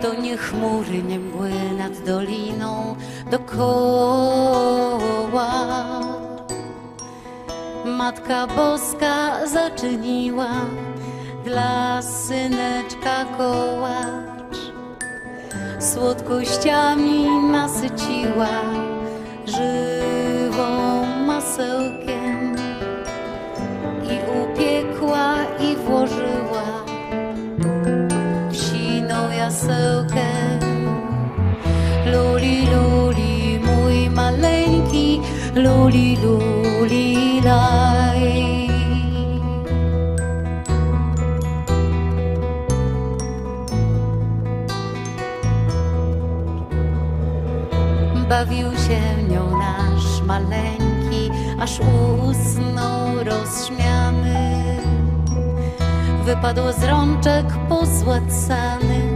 to nie chmury, nie mgły nad doliną dokoła. Matka Boska zaczyniła dla syneczka kołacz. Słodkościami nasyciła żywą masełkiem jasełkę. Luli, luli, mój maleńki, luli, luli, laj. Bawił się nią nasz maleńki, aż usnął rozśmiany. Wypadł z rączek pozłacany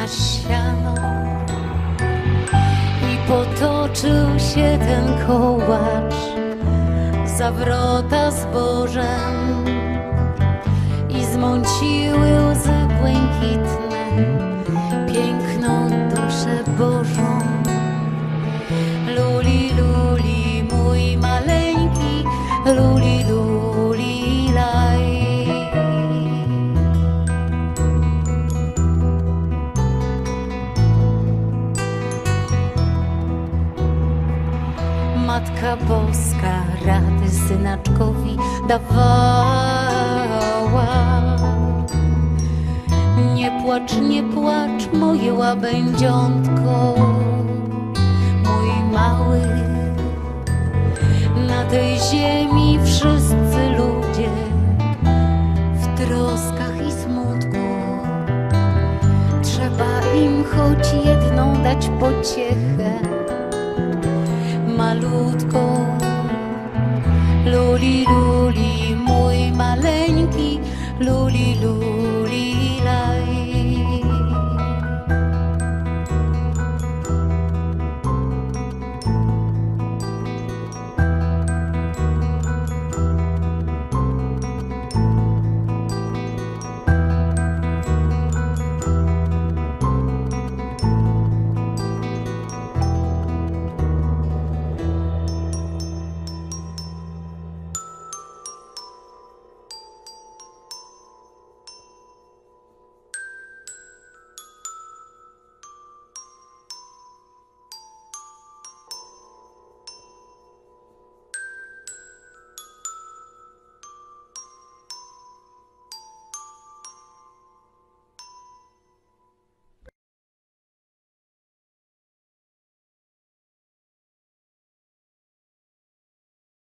na siano. I potoczył się ten kołacz za wrota zbożem i zmąciły łzy błękitne piękną duszę Bożą. Matka Boska rady synaczkowi dawała. Nie płacz, nie płacz, moje łabędziątko, mój mały. Na tej ziemi wszyscy ludzie w troskach i smutku. Trzeba im choć jedną dać pociechę, Luli, luli, mój maleńki, luli, luli, la.